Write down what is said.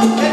Okay.